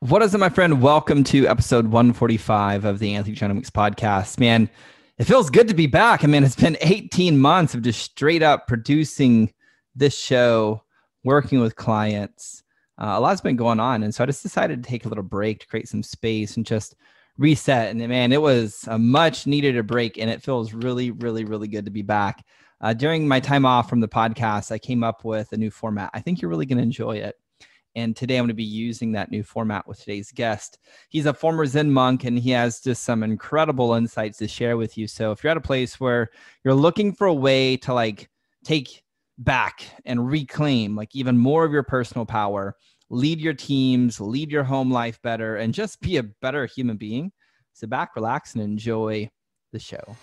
What is it, my friend? Welcome to episode 145 of the Anthony John Amyx podcast. Man, it feels good to be back. I mean, it's been 18 months of just straight up producing this show, working with clients. Uh, a lot's been going on. And so I just decided to take a little break to create some space and just reset. And man, it was a much needed a break. And it feels really, really, really good to be back. Uh, during my time off from the podcast, I came up with a new format. I think you're really going to enjoy it. And today I'm going to be using that new format with today's guest. He's a former Zen monk and he has just some incredible insights to share with you. So if you're at a place where you're looking for a way to like take back and reclaim like even more of your personal power, lead your teams, lead your home life better, and just be a better human being, sit back, relax, and enjoy the show.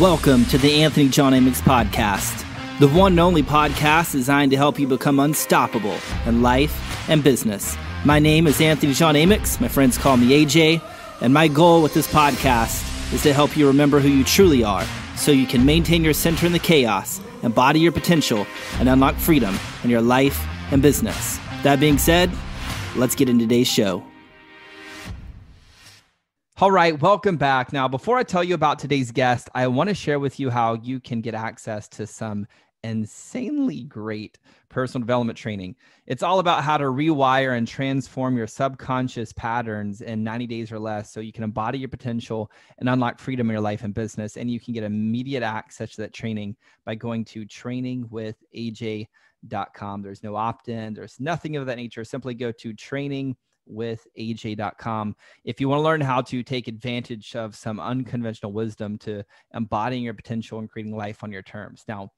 Welcome to the Anthony John Amyx podcast the one and only podcast designed to help you become unstoppable in life and business. My name is Anthony John Amyx. My friends call me AJ. And my goal with this podcast is to help you remember who you truly are so you can maintain your center in the chaos, embody your potential, and unlock freedom in your life and business. That being said, let's get into today's show. All right, welcome back. Now, before I tell you about today's guest, I want to share with you how you can get access to some insanely great personal development training. It's all about how to rewire and transform your subconscious patterns in 90 days or less so you can embody your potential and unlock freedom in your life and business. And you can get immediate access to that training by going to trainingwithaj.com. There's no opt in, there's nothing of that nature. Simply go to training with aj.com if you want to learn how to take advantage of some unconventional wisdom to embodying your potential and creating life on your terms now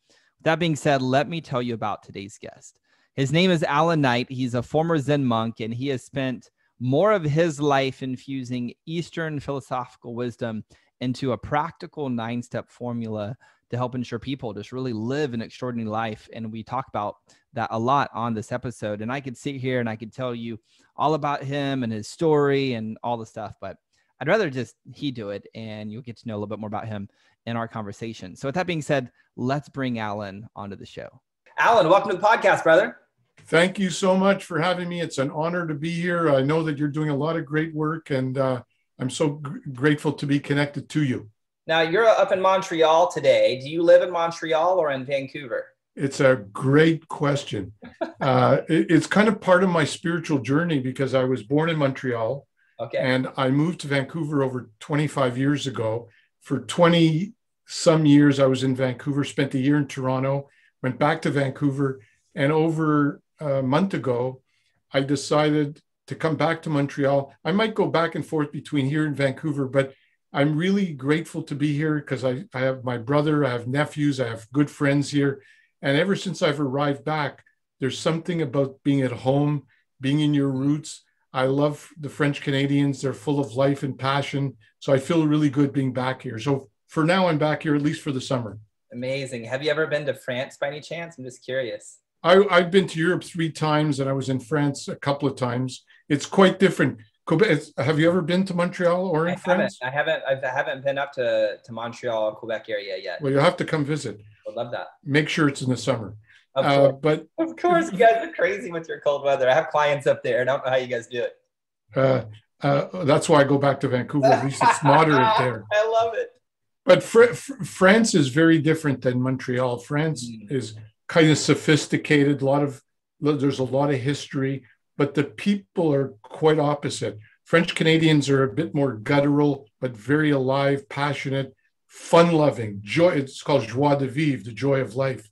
that being said let me tell you about today's guest his name is allan knight he's a former zen monk and he has spent more of his life infusing eastern philosophical wisdom into a practical nine step formula to help ensure people just really live an extraordinary life. And we talk about that a lot on this episode. And I could sit here and I could tell you all about him and his story and all the stuff, but I'd rather just he do it and you'll get to know a little bit more about him in our conversation. So with that being said, let's bring Allan onto the show. Allan, welcome to the podcast, brother. Thank you so much for having me. It's an honor to be here. I know that you're doing a lot of great work and uh, I'm so g- grateful to be connected to you. Now, you're up in Montreal today. Do you live in Montreal or in Vancouver? It's a great question. uh, it, it's kind of part of my spiritual journey because I was born in Montreal. Okay. And I moved to Vancouver over 25 years ago. For 20 some years, I was in Vancouver, spent a year in Toronto, went back to Vancouver. And over a month ago, I decided to come back to Montreal. I might go back and forth between here and Vancouver, but I'm really grateful to be here because I, I have my brother, I have nephews, I have good friends here. And ever since I've arrived back, there's something about being at home, being in your roots. I love the French Canadians. They're full of life and passion. So I feel really good being back here. So for now, I'm back here at least for the summer. Amazing. Have you ever been to France by any chance? I'm just curious. I, I've been to Europe three times and I was in France a couple of times. It's quite different. Quebec, have you ever been to Montreal or in I France? Haven't, I haven't. I haven't been up to, to Montreal, Quebec area yet. Well, you'll have to come visit. I would love that. Make sure it's in the summer. Of uh, course. But of course, you guys are crazy with your cold weather. I have clients up there. I don't know how you guys do it. Uh, uh, that's why I go back to Vancouver. At least it's moderate there. I love it. But fr- fr- France is very different than Montreal. France mm. is kind of sophisticated. A lot of there's a lot of history, but the people are quite opposite. French Canadians are a bit more guttural, but very alive, passionate, fun loving. Joy. It's called joie de vivre, the joy of life.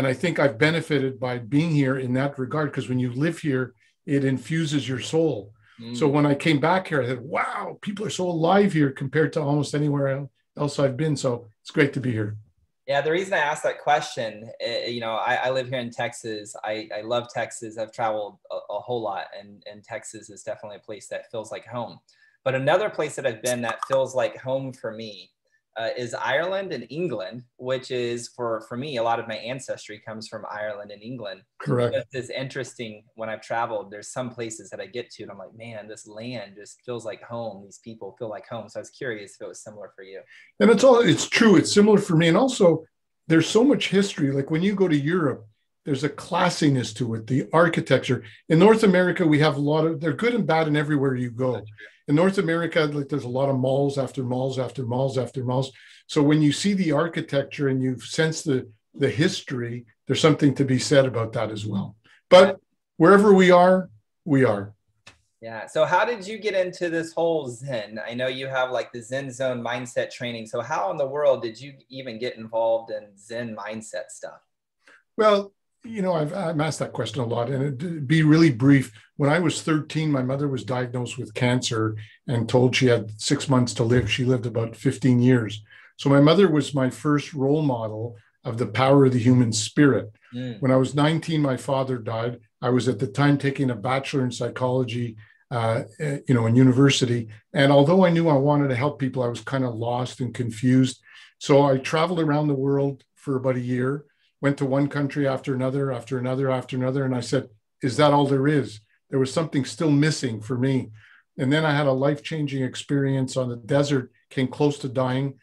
And I think I've benefited by being here in that regard because when you live here, it infuses your soul. Mm. So when I came back here, I said, wow, people are so alive here compared to almost anywhere else I've been. So it's great to be here. Yeah, the reason I asked that question, eh, you know, I, I live here in Texas. I, I love Texas. I've traveled a, a, whole lot, and, and Texas is definitely a place that feels like home. But another place that I've been that feels like home for me uh, is Ireland and England, which is for for me a lot of my ancestry comes from Ireland and England. Correct. It's interesting when I've traveled. There's some places that I get to, and I'm like, man, this land just feels like home. These people feel like home. So I was curious if it was similar for you. And it's all it's true. It's similar for me, and also there's so much history. Like when you go to Europe, there's a classiness to it, the architecture. In North America, we have a lot of, they're good and bad and everywhere you go. In North America, like there's a lot of malls after malls after malls after malls. So when you see the architecture and you sense the, the history, there's something to be said about that as well. But wherever we are, we are. Yeah. So how did you get into this whole Zen? I know you have like the Zen zone mindset training. So how in the world did you even get involved in Zen mindset stuff? Well, you know, I've, I'm asked that question a lot, and it'd be really brief. When I was 13, my mother was diagnosed with cancer and told she had six months to live. She lived about 15 years. So my mother was my first role model of the power of the human spirit. Mm. When I was 19, my father died. I was at the time taking a bachelor in psychology, uh, eh, you know, in university. And although I knew I wanted to help people, I was kind of lost and confused. So I traveled around the world for about a year went to one country after another, after another, after another. And I said, Is that all there is? There was something still missing for me. And then I had a life changing experience on the desert, came close to dying,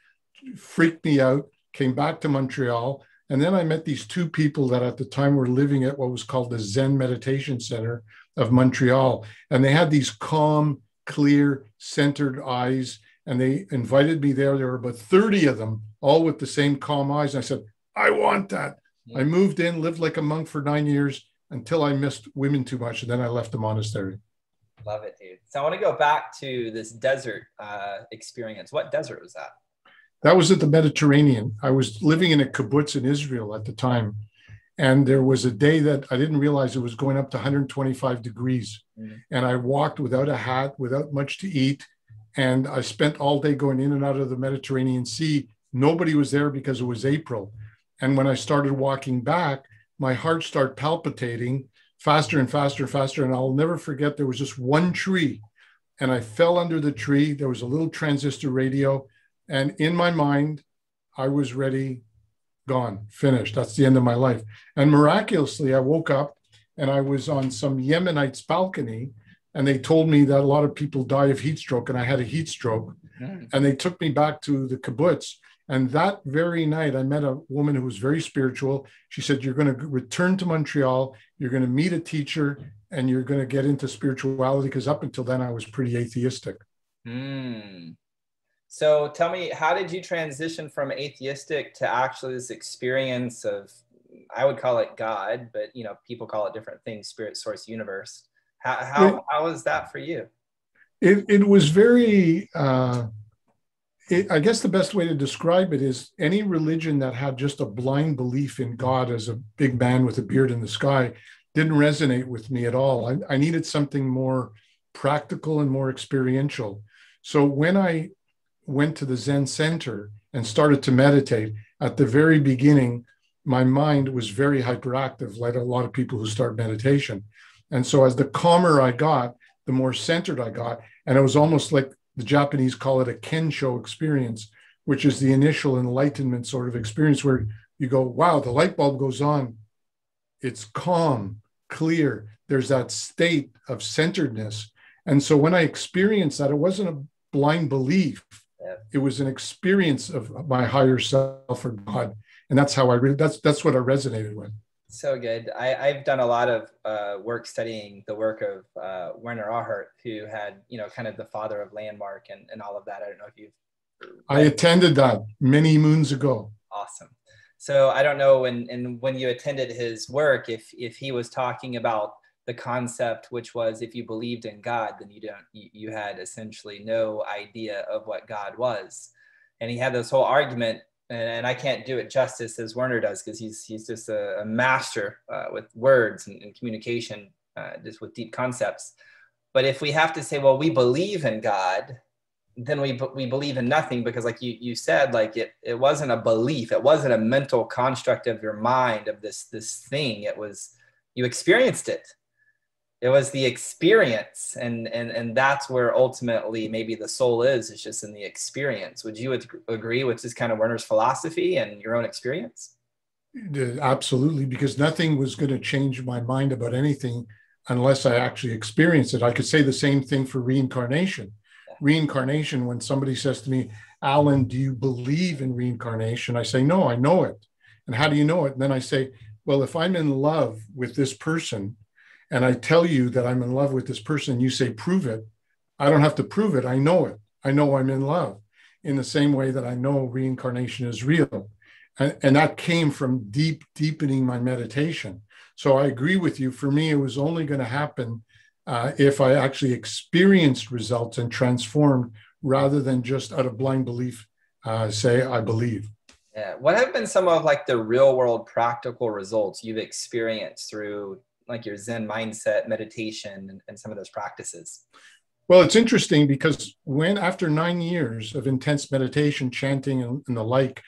freaked me out, came back to Montreal. And then I met these two people that at the time were living at what was called the Zen Meditation Center of Montreal. And they had these calm, clear, centered eyes. And they invited me there. There were about 30 of them, all with the same calm eyes. And I said, I want that. I moved in, lived like a monk for nine years until I missed women too much, and then I left the monastery. Love it, dude. So I want to go back to this desert uh, experience. What desert was that? That was at the Mediterranean. I was living in a kibbutz in Israel at the time, and there was a day that I didn't realize it was going up to 125 degrees, mm-hmm. and I walked without a hat, without much to eat, and I spent all day going in and out of the Mediterranean Sea. Nobody was there because it was April and when I started walking back, my heart started palpitating faster and faster and faster. And I'll never forget there was just one tree, and I fell under the tree. There was a little transistor radio. And in my mind, I was ready, gone, finished. That's the end of my life. And miraculously, I woke up and I was on some Yemenite's balcony. And they told me that a lot of people die of heat stroke, and I had a heat stroke. Mm. And they took me back to the kibbutz and that very night, I met a woman who was very spiritual. She said, You're going to return to Montreal, you're going to meet a teacher, and you're going to get into spirituality. Because up until then, I was pretty atheistic. Mm. So tell me, how did you transition from atheistic to actually this experience of, I would call it God, but you know, people call it different things, spirit, source, universe. How, how, it, how was that for you? It, it was very, uh, it, I guess the best way to describe it is any religion that had just a blind belief in God as a big man with a beard in the sky didn't resonate with me at all. I, I needed something more practical and more experiential. So when I went to the Zen center and started to meditate, at the very beginning, my mind was very hyperactive, like a lot of people who start meditation. And so as the calmer I got, the more centered I got. And it was almost like the Japanese call it a kensho experience, which is the initial enlightenment sort of experience where you go, wow, the light bulb goes on. It's calm, clear. There's that state of centeredness. And so when I experienced that, it wasn't a blind belief. It was an experience of my higher self or God. And that's how I really, that's, that's what I resonated with. So good. I, I've done a lot of uh, work studying the work of uh, Werner Erhard, who had, you know, kind of the father of landmark and, and all of that. I don't know if you've. I attended that many moons ago. Awesome. So I don't know when and when you attended his work, if if he was talking about the concept, which was if you believed in God, then you don't you, you had essentially no idea of what God was, and he had this whole argument and, and I can't do it justice as Werner does because he's he's just a, a master uh, with words and, and communication, uh, just with deep concepts. But if we have to say, well, we believe in God, then we we believe in nothing because, like you you said, like it it wasn't a belief, it wasn't a mental construct of your mind of this this thing. It was you experienced it it was the experience and and and that's where ultimately maybe the soul is it's just in the experience. Would you agree with this kind of werner's philosophy and your own experience? Absolutely because nothing was going to change my mind about anything unless i actually experienced it. I could say the same thing for reincarnation. Reincarnation when somebody says to me allan do you believe in reincarnation? I say no i know it. And how do you know it? And then i say well, if I'm in love with this person and I tell you that I'm in love with this person, you say, prove it. I don't have to prove it. I know it. I know I'm in love in the same way that I know reincarnation is real. And, and that came from deep, deepening my meditation. So I agree with you. For me, it was only going to happen uh, if I actually experienced results and transformed rather than just out of blind belief uh, say, I believe. Yeah. What have been some of like the real world practical results you've experienced through like your Zen mindset, meditation, and, and some of those practices? Well, it's interesting because when after nine years of intense meditation, chanting, and, and the like,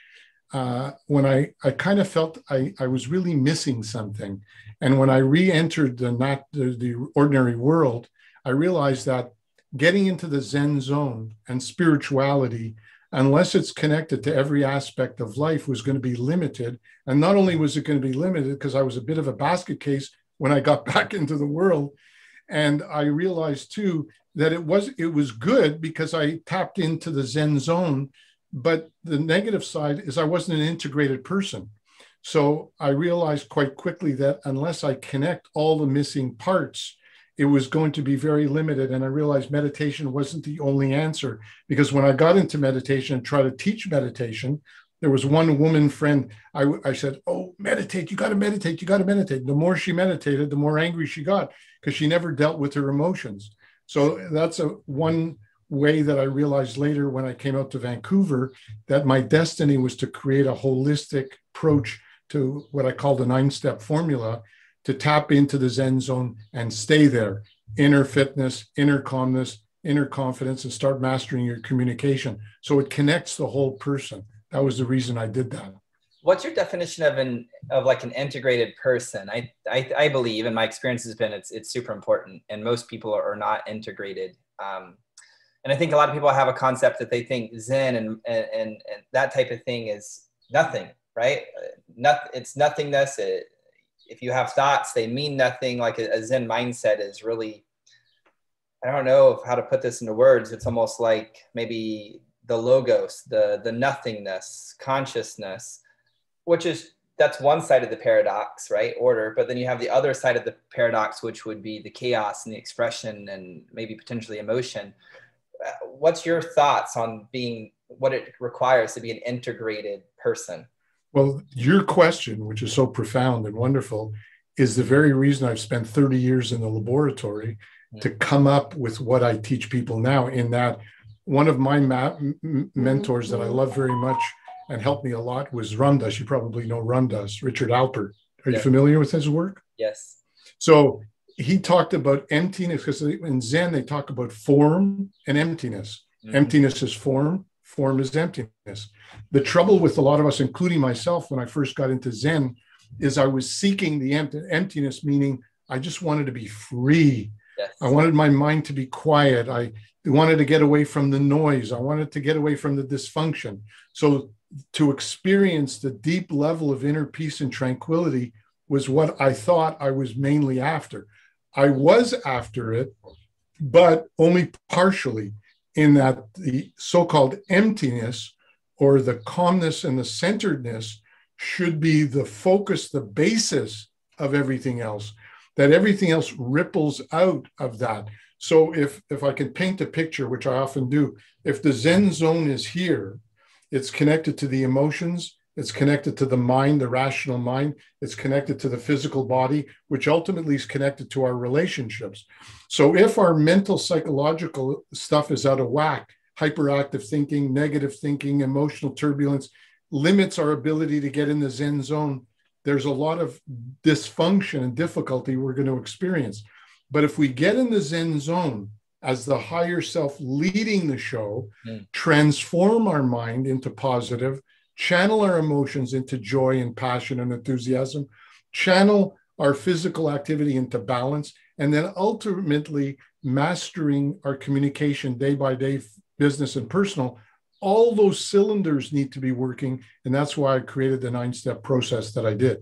uh, when I, I kind of felt I, I was really missing something. And when I re-entered the not the, the ordinary world, I realized that getting into the Zen zone and spirituality unless it's connected to every aspect of life, was going to be limited. And not only was it going to be limited because I was a bit of a basket case when I got back into the world, and I realized too that it was it was good because I tapped into the Zen zone. But the negative side is I wasn't an integrated person. So I realized quite quickly that unless I connect all the missing parts, it was going to be very limited. And I realized meditation wasn't the only answer because when I got into meditation and tried to teach meditation, there was one woman friend. I, I said, Oh, meditate. You got to meditate. You got to meditate. The more she meditated, the more angry she got because she never dealt with her emotions. So that's a one way that I realized later when I came out to Vancouver that my destiny was to create a holistic approach to what I call the nine step formula to tap into the Zen zone and stay there. Inner fitness, inner calmness, inner confidence, and start mastering your communication. So it connects the whole person. That was the reason I did that. What's your definition of an of like an integrated person? I I, I believe, and my experience has been, it's it's super important, and most people are not integrated. Um, and I think a lot of people have a concept that they think Zen and and and, that type of thing is nothing, right? Not, it's nothingness. It, if you have thoughts, they mean nothing. Like a, a Zen mindset is really, I don't know how to put this into words. It's almost like maybe the logos, the the nothingness, consciousness, which is that's one side of the paradox, right? Order. But then you have the other side of the paradox, which would be the chaos and the expression and maybe potentially emotion. What's your thoughts on being what it requires to be an integrated person? Well, your question, which is so profound and wonderful, is the very reason I've spent 30 years in the laboratory hmm. to come up with what I teach people now. In that, one of my ma- mentors that I love very much and helped me a lot was Ram Dass. You probably know Ram Dass, Richard Alpert. Are you familiar with his work? Yes. So he talked about emptiness because in Zen they talk about form and emptiness. Mm-hmm. Emptiness is form, form is emptiness. The trouble with a lot of us, including myself, when I first got into Zen, is I was seeking the empty, emptiness, meaning I just wanted to be free. Yes. I wanted my mind to be quiet. I wanted to get away from the noise. I wanted to get away from the dysfunction. So, to experience the deep level of inner peace and tranquility was what I thought I was mainly after. I was after it, but only partially, in that the so called emptiness or the calmness and the centeredness should be the focus, the basis of everything else, that everything else ripples out of that. So if if I can paint a picture, which I often do, if the Zen zone is here, it's connected to the emotions, it's connected to the mind, the rational mind, it's connected to the physical body, which ultimately is connected to our relationships. So if our mental psychological stuff is out of whack, hyperactive thinking, negative thinking, emotional turbulence limits our ability to get in the Zen zone. There's a lot of dysfunction and difficulty we're going to experience. But if we get in the Zen zone as the higher self leading the show, mm. transform our mind into positive, channel our emotions into joy and passion and enthusiasm, channel our physical activity into balance, and then ultimately mastering our communication day by day business and personal, all those cylinders need to be working. And that's why I created the nine step process that I did.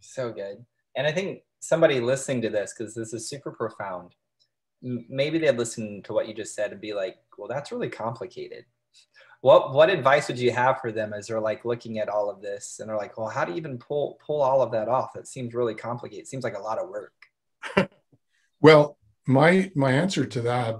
So good. And I think somebody listening to this, because this is super profound, maybe they'd listen to what you just said and be like, well, that's really complicated. what what advice would you have for them as they're like looking at all of this and they're like, well, how do you even pull pull all of that off? That seems really complicated. It seems like a lot of work. well, my my answer to that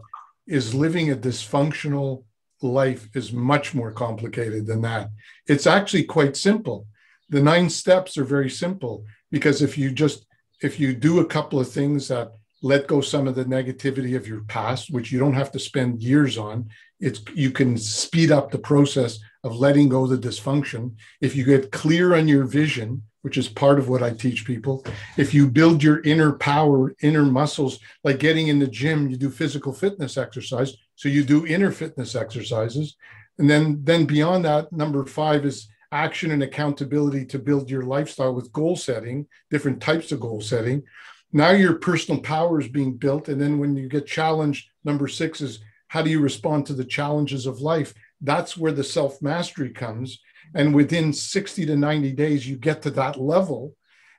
is living a dysfunctional life is much more complicated than that. It's actually quite simple. The nine steps are very simple because if you just if you do a couple of things that let go some of the negativity of your past, which you don't have to spend years on, it's you can speed up the process of letting go the dysfunction. If you get clear on your vision, which is part of what I teach people, if you build your inner power, inner muscles, like getting in the gym, you do physical fitness exercise. So you do inner fitness exercises. And then, then beyond that, number five is action and accountability to build your lifestyle with goal setting, different types of goal setting. Now your personal power is being built. And then when you get challenged, number six is how do you respond to the challenges of life? That's where the self mastery comes. And within 60 to 90 days, you get to that level.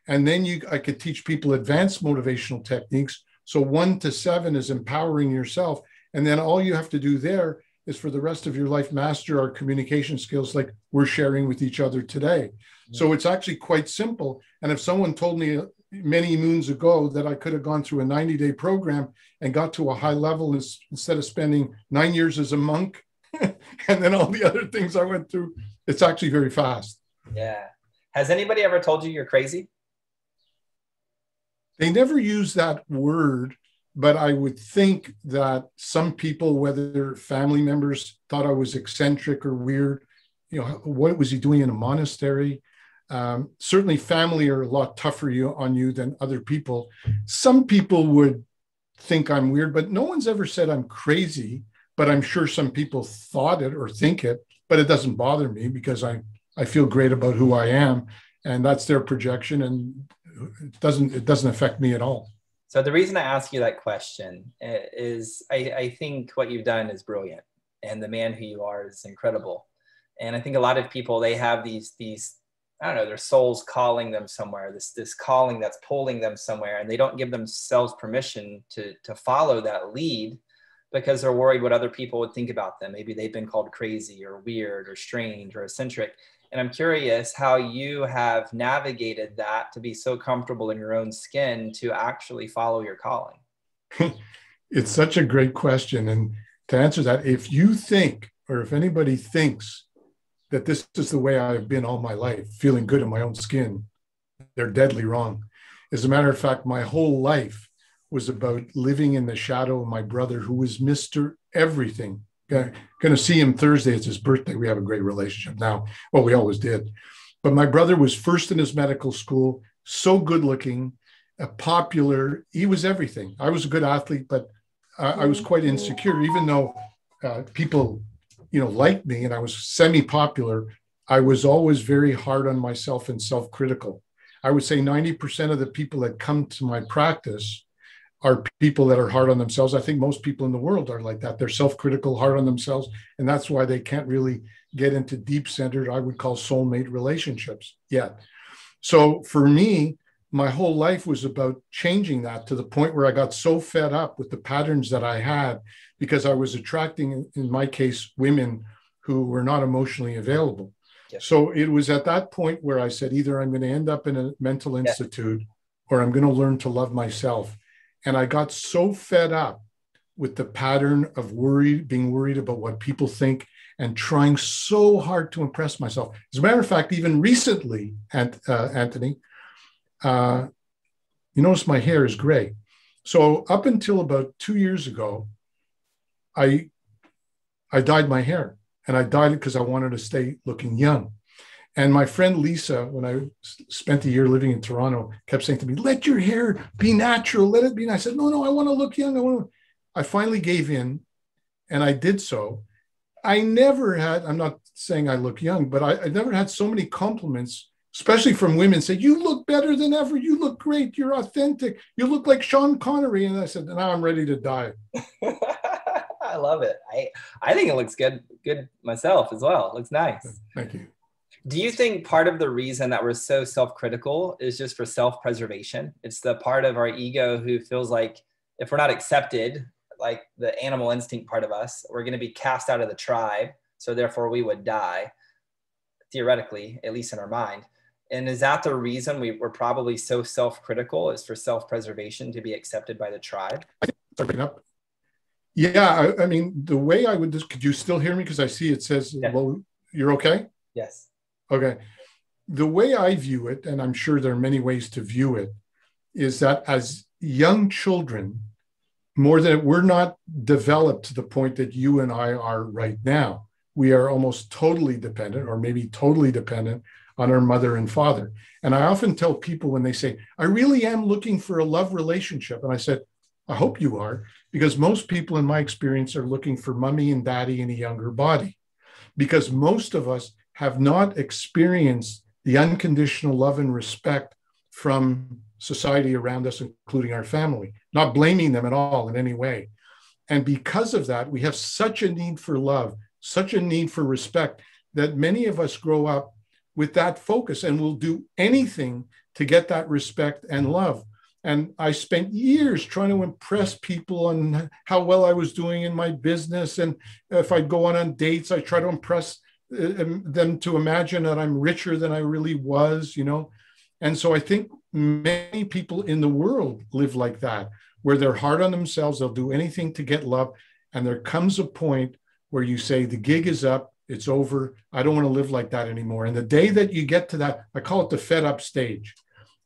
And then you, I could teach people advanced motivational techniques. So one to seven is empowering yourself. And then all you have to do there is for the rest of your life master our communication skills like we're sharing with each other today. So it's actually quite simple. And if someone told me many moons ago that I could have gone through a 90 day program and got to a high level instead of spending nine years as a monk and then all the other things I went through, it's actually very fast. Yeah. Has anybody ever told you you're crazy? They never use that word, but I would think that some people, whether family members thought I was eccentric or weird, you know, what was he doing in a monastery? Um, certainly, family are a lot tougher you, on you than other people. Some people would think I'm weird, but no one's ever said I'm crazy. But I'm sure some people thought it or think it, but it doesn't bother me because I, I feel great about who I am. And that's their projection. And it doesn't, it doesn't affect me at all. So the reason I ask you that question eh, is I, I think what you've done is brilliant and the man who you are is incredible. And I think a lot of people, they have these, these I don't know, their soul's calling them somewhere, this this calling that's pulling them somewhere, and they don't give themselves permission to to follow that lead because they're worried what other people would think about them. Maybe they've been called crazy or weird or strange or eccentric. And I'm curious how you have navigated that to be so comfortable in your own skin to actually follow your calling. it's such a great question. And to answer that, if you think, or if anybody thinks that this is the way I've been all my life, feeling good in my own skin, they're deadly wrong. As a matter of fact, my whole life was about living in the shadow of my brother, who was Mr. Everything. Going to see him Thursday. It's his birthday. We have a great relationship now. Well, we always did. But my brother was first in his medical school, so good looking, popular. He was everything. I was a good athlete, but I was quite insecure, even though uh, people you know liked me and I was semi-popular, I was always very hard on myself and self-critical. I would say 90% of the people that come to my practice are people that are hard on themselves. I think most people in the world are like that. They're self-critical, hard on themselves, and that's why they can't really get into deep-centered, I would call soulmate relationships yet. So for me, my whole life was about changing that to the point where I got so fed up with the patterns that I had because I was attracting, in my case, women who were not emotionally available. Yes. So it was at that point where I said, either I'm going to end up in a mental institute yes. or I'm going to learn to love myself. And I got so fed up with the pattern of worry, being worried about what people think and trying so hard to impress myself. As a matter of fact, even recently, uh, Anthony, uh, you notice my hair is gray. So up until about two years ago, I I dyed my hair and I dyed it because I wanted to stay looking young. And my friend Lisa, when I spent a year living in Toronto, kept saying to me, "Let your hair be natural. Let it be." And I said, "No, no, I want to look young. I want to." I finally gave in, and I did so. I never had. I'm not saying I look young, but I, I never had so many compliments, especially from women, say, "You look better than ever. You look great. You're authentic. You look like Sean Connery." And I said, "Now I'm ready to die." I love it. I I think it looks good good myself as well. It looks nice. Thank you. Do you think part of the reason that we're so self-critical is just for self-preservation? It's the part of our ego who feels like if we're not accepted, like the animal instinct part of us, we're going to be cast out of the tribe. So therefore, we would die, theoretically, at least in our mind. And is that the reason we, we're probably so self critical, is for self preservation to be accepted by the tribe? Yeah, I, I, mean, the way I would just, could you still hear me? Because I see it says, yeah. well, you're okay? Yes. Okay. The way I view it, and I'm sure there are many ways to view it, is that as young children, more than we're not developed to the point that you and I are right now. We are almost totally dependent, or maybe totally dependent on our mother and father. And I often tell people when they say, I really am looking for a love relationship. And I said, I hope you are, because most people in my experience are looking for mommy and daddy in a younger body. Because most of us have not experienced the unconditional love and respect from society around us, including our family, not blaming them at all in any way. And because of that, we have such a need for love, such a need for respect that many of us grow up with that focus and will do anything to get that respect and love. And I spent years trying to impress people on how well I was doing in my business. And if I'd go on, on dates, I try to impress Uh, um, them to imagine that I'm richer than I really was, you know. And so I think many people in the world live like that, where they're hard on themselves, they'll do anything to get love. And there comes a point where you say, the gig is up, it's over. I don't want to live like that anymore. And the day that you get to that, I call it the fed up stage.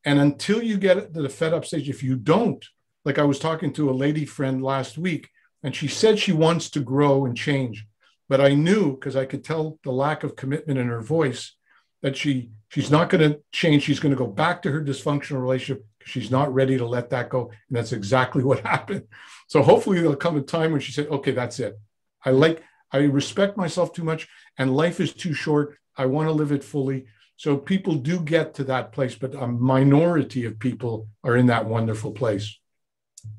And until you get to the fed up stage, if you don't, like I was talking to a lady friend last week, and she said she wants to grow and change. But I knew because I could tell the lack of commitment in her voice that she she's not going to change. She's going to go back to her dysfunctional relationship she's not ready to let that go. And that's exactly what happened. So hopefully there'll come a time when she said, okay, that's it. I like I respect myself too much and life is too short. I want to live it fully. So people do get to that place, but a minority of people are in that wonderful place.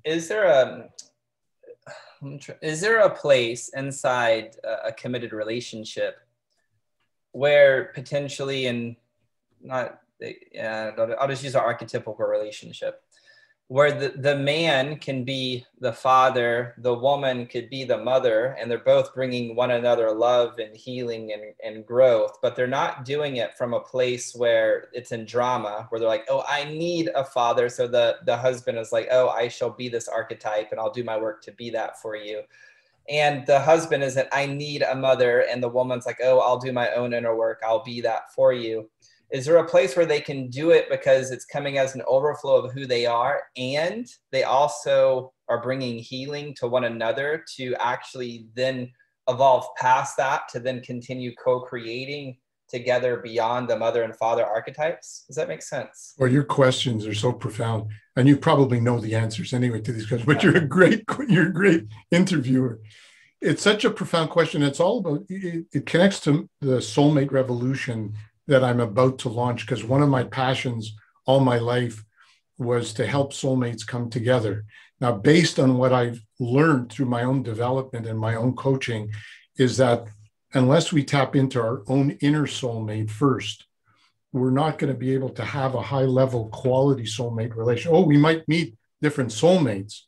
Is there a is there a place inside a committed relationship where potentially and not uh, I'll just use an archetypical relationship where the, the man can be the father, the woman could be the mother, and they're both bringing one another love and healing and, and growth, but they're not doing it from a place where it's in drama, where they're like, oh, I need a father. So the, the husband is like, oh, I shall be this archetype and I'll do my work to be that for you. And the husband is that I need a mother. And the woman's like, oh, I'll do my own inner work. I'll be that for you is there a place where they can do it because it's coming as an overflow of who they are? And they also are bringing healing to one another to actually then evolve past that to then continue co-creating together beyond the mother and father archetypes? Does that make sense? Well your questions are so profound and you probably know the answers anyway to these questions but you're a great you're a great interviewer. It's such a profound question. It's all about it, it connects to the soulmate revolution that I'm about to launch because one of my passions all my life was to help soulmates come together. Now, based on what I've learned through my own development and my own coaching, is that unless we tap into our own inner soulmate first, we're not going to be able to have a high level quality soulmate relation. Oh, we might meet different soulmates,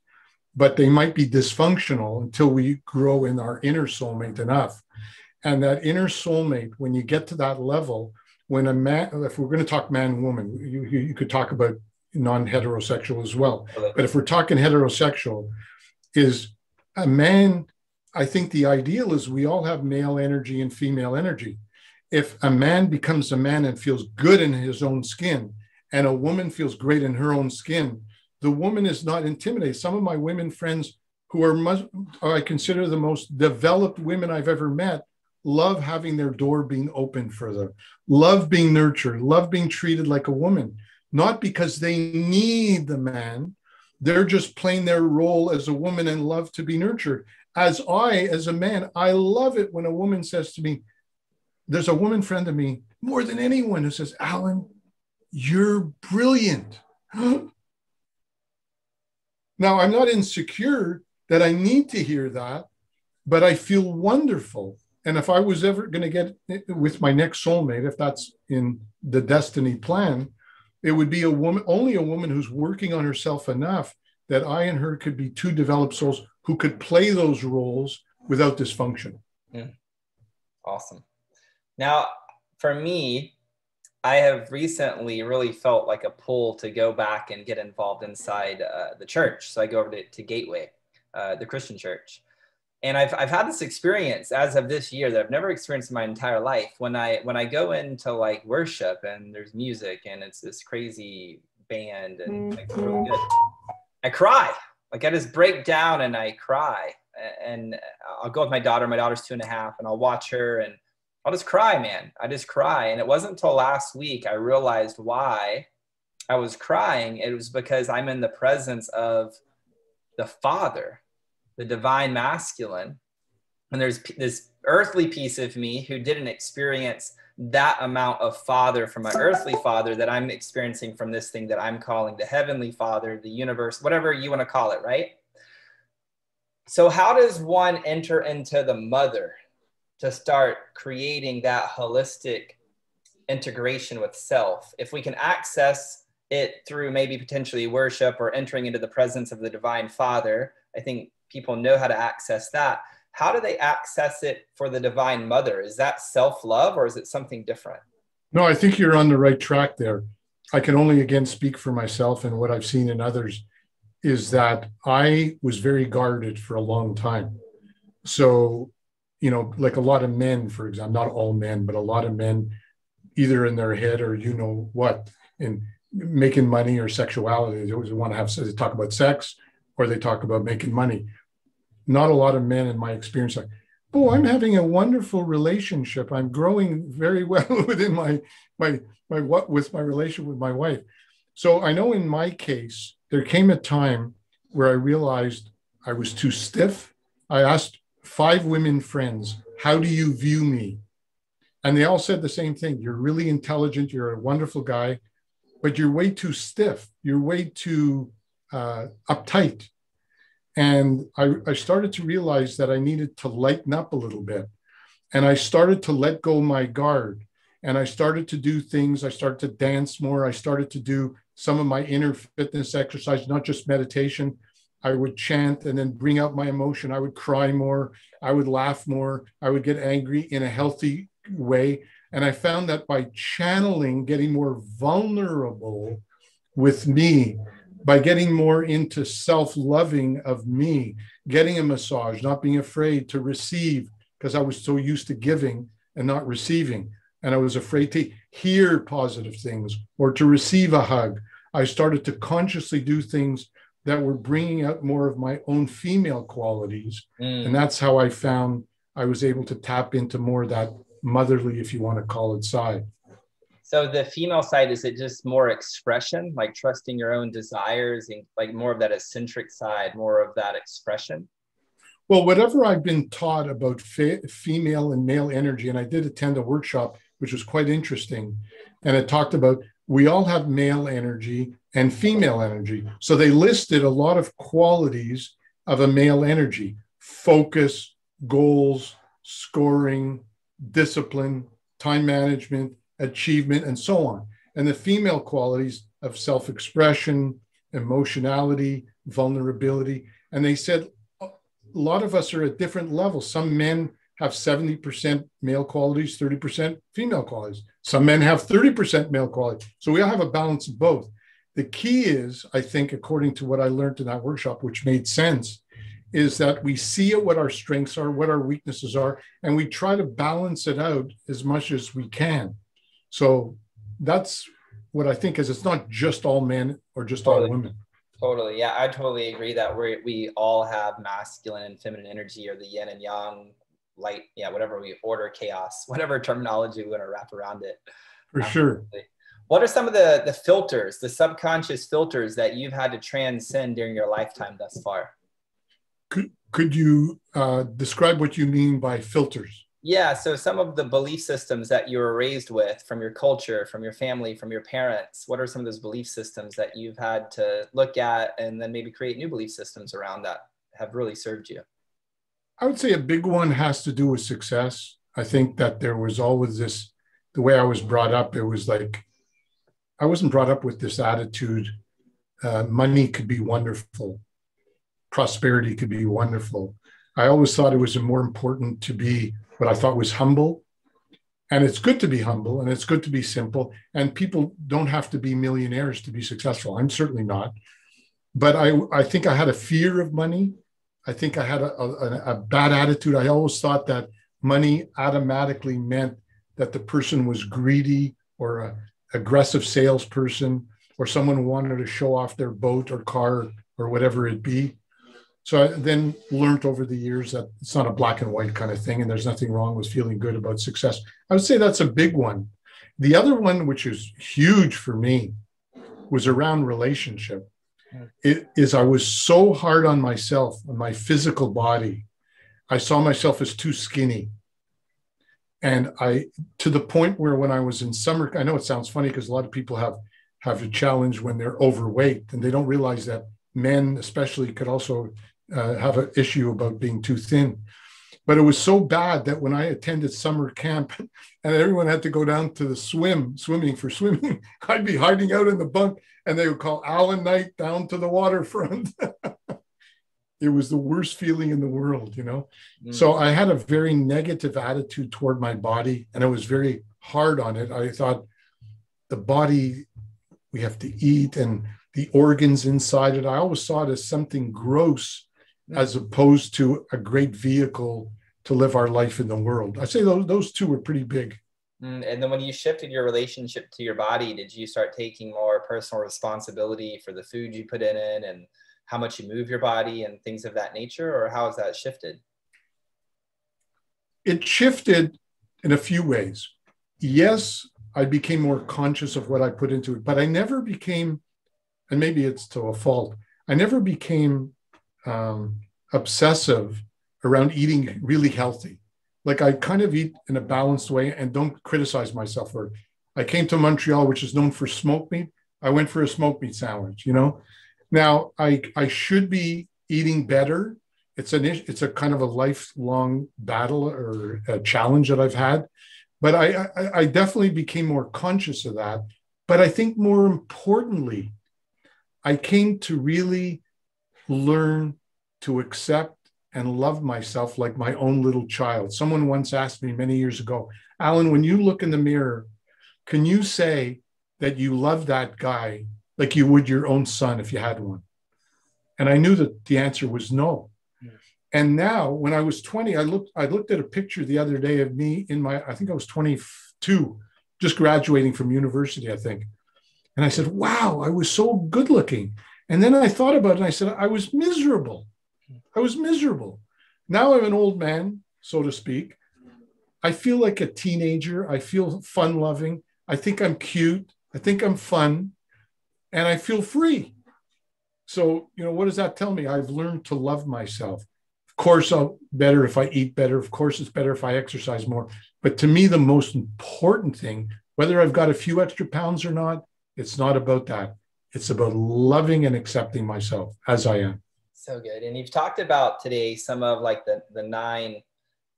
but they might be dysfunctional until we grow in our inner soulmate enough. And that inner soulmate, when you get to that level, when a man, if we're going to talk man woman, you, you, you could talk about non heterosexual as well. But if we're talking heterosexual, is a man, I think the ideal is we all have male energy and female energy. If a man becomes a man and feels good in his own skin, and a woman feels great in her own skin, the woman is not intimidated. Some of my women friends who are, I consider the most developed women I've ever met, love having their door being opened for them, love being nurtured, love being treated like a woman, not because they need the man. They're just playing their role as a woman and love to be nurtured. As I, as a man, I love it when a woman says to me, there's a woman friend of me more than anyone who says, Allan, you're brilliant. now, I'm not insecure that I need to hear that, but I feel wonderful and if I was ever going to get with my next soulmate, if that's in the destiny plan, it would be a woman, only a woman who's working on herself enough that I and her could be two developed souls who could play those roles without dysfunction. Yeah. Awesome. Now, for me, I have recently really felt like a pull to go back and get involved inside uh, the church. So I go over to, to Gateway, uh, the Christian church. And I've, I've had this experience as of this year that I've never experienced in my entire life. When I when I go into like worship and there's music and it's this crazy band and like really mm-hmm. good, I cry. Like I just break down and I cry. And I'll go with my daughter. My daughter's two and a half, and I'll watch her and I'll just cry, man. I just cry. And it wasn't until last week I realized why I was crying. It was because I'm in the presence of the Father, the divine masculine. And there's this earthly piece of me who didn't experience that amount of father from my earthly father that I'm experiencing from this thing that I'm calling the heavenly father, the universe, whatever you want to call it, right? So, how does one enter into the mother to start creating that holistic integration with self. If we can access it through maybe potentially worship or entering into the presence of the divine father, I think people know how to access that. How do they access it for the divine mother? Is that self love or is it something different? No, I think you're on the right track there. I can only again speak for myself and what I've seen in others is that I was very guarded for a long time. So you know, like a lot of men, for example, not all men, but a lot of men, either in their head or you know what, in making money or sexuality, they always want to have they talk about sex or they talk about making money. Not a lot of men, in my experience, like, oh, I'm having a wonderful relationship. I'm growing very well within my my my what with my relationship with my wife. So I know in my case, there came a time where I realized I was too stiff. I asked five women friends, how do you view me? And they all said the same thing. You're really intelligent. You're a wonderful guy, but you're way too stiff. You're way too uh, uptight. And I, I started to realize that I needed to lighten up a little bit. And I started to let go my guard. And I started to do things. I started to dance more. I started to do some of my inner fitness exercise, not just meditation, I would chant and then bring out my emotion. I would cry more. I would laugh more. I would get angry in a healthy way. And I found that by channeling, getting more vulnerable with me, by getting more into self loving of me, getting a massage, not being afraid to receive, because I was so used to giving and not receiving. And I was afraid to hear positive things or to receive a hug. I started to consciously do things that were bringing out more of my own female qualities. Mm. And that's how I found I was able to tap into more of that motherly, if you want to call it, side. So the female side is it just more expression, like trusting your own desires, and like more of that eccentric side, more of that expression? Well, whatever I've been taught about fe- female and male energy, and I did attend a workshop which was quite interesting, and it talked about we all have male energy and female energy. So they listed a lot of qualities of a male energy focus, goals, scoring, discipline, time management, achievement, and so on. And the female qualities of self expression, emotionality, vulnerability. And they said uh, a lot of us are at different levels. Some men have 70% male qualities, 30% female qualities. Some men have 30% male qualities. So we all have a balance of both. The key is, I think, according to what I learned in that workshop, which made sense, is that we see what our strengths are, what our weaknesses are, and we try to balance it out as much as we can. So that's what I think is it's not just all men or just totally. all women. Totally. Yeah, I totally agree that we we all have masculine and feminine energy or the yin and yang light, yeah, whatever we order chaos, whatever terminology we want to wrap around it. For sure. What are some of the the filters, the subconscious filters that you've had to transcend during your lifetime thus far? Could could you uh, describe what you mean by filters? Yeah, so some of the belief systems that you were raised with from your culture, from your family, from your parents, what are some of those belief systems that you've had to look at and then maybe create new belief systems around that have really served you? I would say a big one has to do with success. I think that there was always this, the way I was brought up, it was like, I wasn't brought up with this attitude uh, money could be wonderful, prosperity could be wonderful. I always thought it was more important to be what I thought was humble. And it's good to be humble and it's good to be simple. And people don't have to be millionaires to be successful. I'm certainly not. But I, I think I had a fear of money. I think I had a, a, a bad attitude. I always thought that money automatically meant that the person was greedy or a aggressive salesperson or someone who wanted to show off their boat or car or whatever it be. So I then learned over the years that it's not a black and white kind of thing, and there's nothing wrong with feeling good about success. I would say that's a big one. The other one, which is huge for me, was around relationship. Hmm. It is I was so hard on myself, on my physical body. I saw myself as too skinny. And I to the point where when I was in summer, I know it sounds funny because a lot of people have have a challenge when they're overweight and they don't realize that men especially could also uh, have an issue about being too thin but it was so bad that when i attended summer camp and everyone had to go down to the swim swimming for swimming i'd be hiding out in the bunk and they would call allan knight down to the waterfront it was the worst feeling in the world you know mm. so i had a very negative attitude toward my body and i was very hard on it i thought the body we have to eat and the organs inside it. I always saw it as something gross as opposed to a great vehicle to live our life in the world. I say those, those two were pretty big. Mm, and then when you shifted your relationship to your body, did you start taking more personal responsibility for the food you put in it and how much you move your body and things of that nature? Or how has that shifted? It shifted in a few ways. Yes, I became more conscious of what I put into it. But I never became, and maybe it's to a fault, I never became um, obsessive around eating really healthy. Like I kind of eat in a balanced way and don't criticize myself for it. I came to Montreal, which is known for smoked meat. I went for a smoked meat sandwich, you know. Now I I should be eating better. It's an it's a kind of a lifelong battle or a challenge that I've had but I, I, I definitely became more conscious of that. But I think more importantly, I came to really learn to accept and love myself like my own little child. Someone once asked me many years ago, Allan, when you look in the mirror, can you say that you love that guy like you would your own son if you had one? And I knew that the answer was no. And now, when I was 20, I looked I looked at a picture the other day of me in my I think I was 22, just graduating from university, I think. And I said, "Wow, I was so good looking." And then I thought about it and I said, "I was miserable. I was miserable." Now I'm an old man, so to speak. I feel like a teenager. I feel fun loving. I think I'm cute. I think I'm fun. And I feel free. So, you know, what does that tell me? I've learned to love myself. Of course, I'll better if I eat better. Of course, it's better if I exercise more. But to me, the most important thing, whether I've got a few extra pounds or not, it's not about that. It's about loving and accepting myself as I am. So good. And you've talked about today some of like the, the nine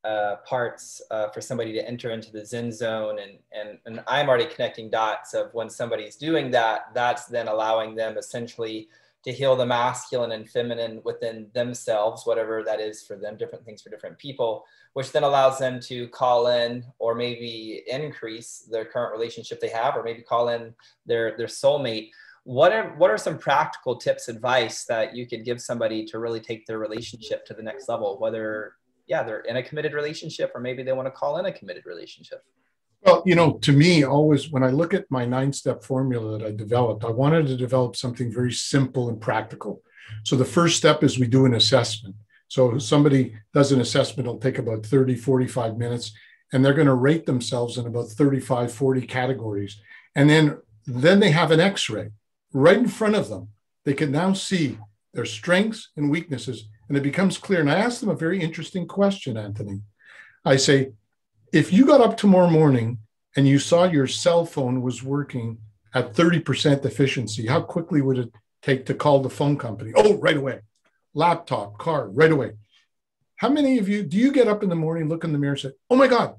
uh, parts uh, for somebody to enter into the Zen zone. And, and, and I'm already connecting dots of when somebody's doing that, that's then allowing them essentially to heal the masculine and feminine within themselves, whatever that is for them, different things for different people, which then allows them to call in or maybe increase their current relationship they have, or maybe call in their their soulmate. What are what are some practical tips, advice that you could give somebody to really take their relationship to the next level, whether yeah, they're in a committed relationship or maybe they want to call in a committed relationship? Well, you know, to me, always when I look at my nine step formula that I developed, I wanted to develop something very simple and practical. So the first step is we do an assessment. So somebody does an assessment, it'll take about 30, 45 minutes, and they're going to rate themselves in about 35, 40 categories. And then, then they have an x ray right in front of them. They can now see their strengths and weaknesses, and it becomes clear. And I asked them a very interesting question, Anthony. I say, if you got up tomorrow morning and you saw your cell phone was working at 30% efficiency, how quickly would it take to call the phone company? Oh, right away. Laptop, car, right away. How many of you do you get up in the morning, look in the mirror, and say, Oh my God,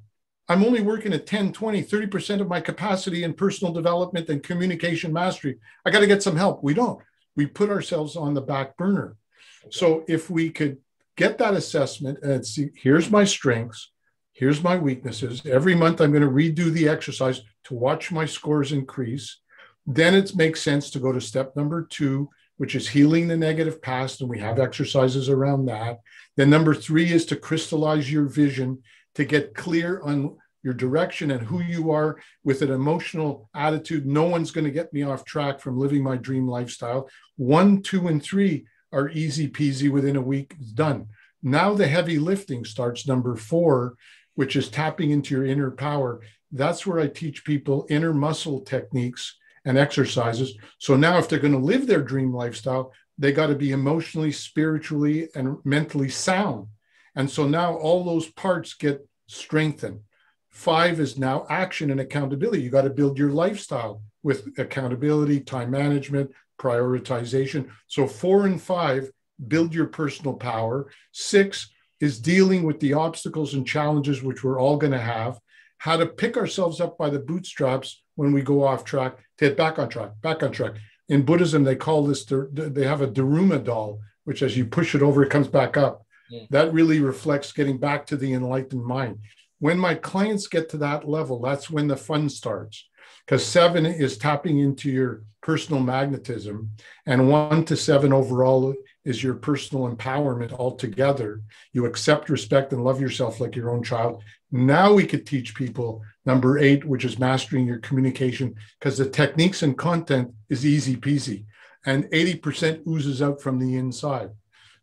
I'm only working at 10, 20, 30% of my capacity in personal development and communication mastery. I got to get some help. We don't. We put ourselves on the back burner. Okay. So if we could get that assessment and see here's my strengths, here's my weaknesses. Every month I'm going to redo the exercise to watch my scores increase. Then it makes sense to go to step number two, which is healing the negative past. And we have exercises around that. Then number three is to crystallize your vision to get clear on your direction and who you are with an emotional attitude. No one's going to get me off track from living my dream lifestyle. One, two, and three are easy peasy within a week. It's done. Now the heavy lifting starts. Number four, which is tapping into your inner power. That's where I teach people inner muscle techniques and exercises. So now, if they're going to live their dream lifestyle, they got to be emotionally, spiritually, and mentally sound. And so now all those parts get strengthened. Five is now action and accountability. You got to build your lifestyle with accountability, time management, prioritization. So, four and five, build your personal power. Six is dealing with the obstacles and challenges which we're all going to have, how to pick ourselves up by the bootstraps when we go off track to get back on track, back on track. In Buddhism, they call this, they have a Daruma doll, which as you push it over, it comes back up. Yeah. That really reflects getting back to the enlightened mind. When my clients get to that level, that's when the fun starts. Because seven is tapping into your personal magnetism, and one to seven overall is your personal empowerment altogether. You accept, respect, and love yourself like your own child. Now we could teach people number eight, which is mastering your communication, because the techniques and content is easy peasy, and 80% oozes out from the inside.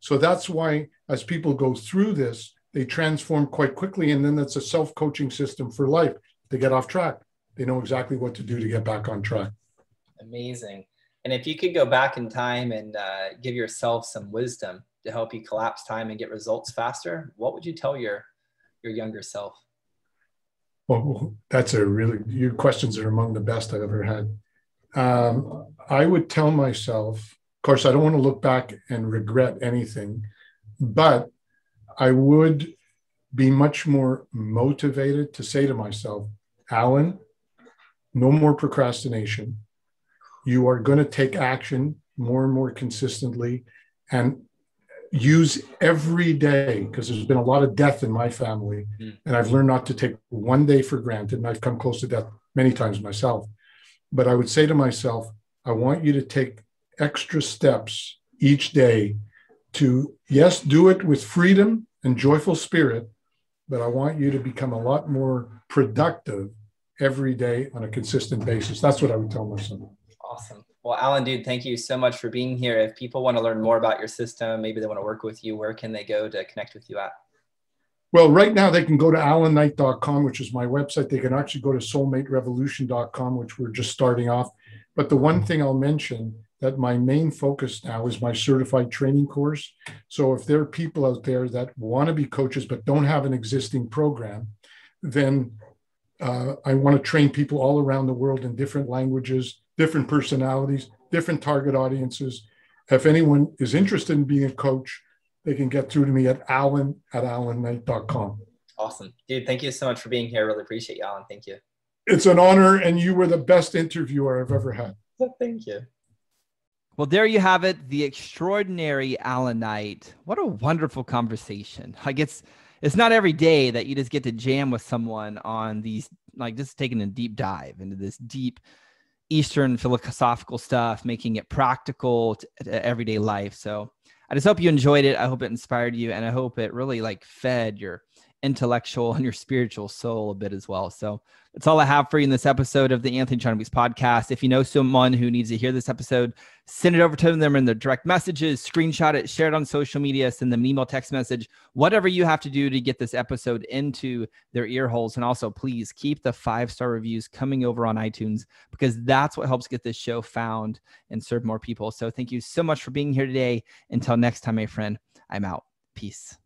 So that's why, as people go through this, they transform quite quickly. And then that's a self coaching system for life. They get off track, they know exactly what to do to get back on track. Amazing. And if you could go back in time and uh, give yourself some wisdom to help you collapse time and get results faster, what would you tell your your younger self? Well, that's a really your questions are among the best I've ever had. Um, I would tell myself, of course, I don't want to look back and regret anything, but I would be much more motivated to say to myself, Allan, no more procrastination. You are going to take action more and more consistently and use every day because there's been a lot of death in my family. Mm. And I've learned not to take one day for granted. And I've come close to death many times myself. But I would say to myself, I want you to take extra steps each day to, yes, do it with freedom and joyful spirit, but I want you to become a lot more productive every day on a consistent basis. That's what I would tell myself. Awesome. Well, Allan, dude, thank you so much for being here. If people want to learn more about your system, maybe they want to work with you, where can they go to connect with you at? Well, right now they can go to alanknight.com, which is my website. They can actually go to soulmaterevolution.com, which we're just starting off. But the one thing I'll mention that my main focus now is my certified training course. So if there are people out there that want to be coaches but don't have an existing program, then uh, I want to train people all around the world in different languages, different personalities, different target audiences. If anyone is interested in being a coach, they can get through to me at alan at alanknight.com. Awesome. Dude, thank you so much for being here. Really appreciate you, Allan. Thank you. It's an honor, and you were the best interviewer I've ever had. thank you. Well, there you have it, the extraordinary Allan Knight. What a wonderful conversation. Like it's it's not every day that you just get to jam with someone on these like just taking a deep dive into this deep Eastern philosophical stuff, making it practical to, to everyday life. So I just hope you enjoyed it. I hope it inspired you, and I hope it really like fed your intellectual and your spiritual soul a bit as well. So that's all I have for you in this episode of the Anthony Weeks podcast. If you know someone who needs to hear this episode, send it over to them in their direct messages, screenshot it, share it on social media, send them an email, text message, whatever you have to do to get this episode into their ear holes. And also, please keep the five star reviews coming over on iTunes because that's what helps get this show found and serve more people. So thank you so much for being here today. Until next time, my friend, I'm out. Peace.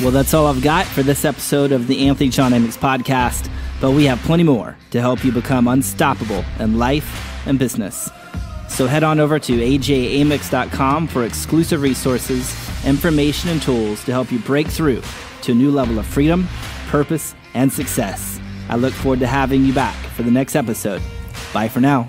Well, that's all I've got for this episode of the Anthony John Amyx podcast, but we have plenty more to help you become unstoppable in life and business. So head on over to ajamyx.com for exclusive resources, information, and tools to help you break through to a new level of freedom, purpose, and success. I look forward to having you back for the next episode. Bye for now.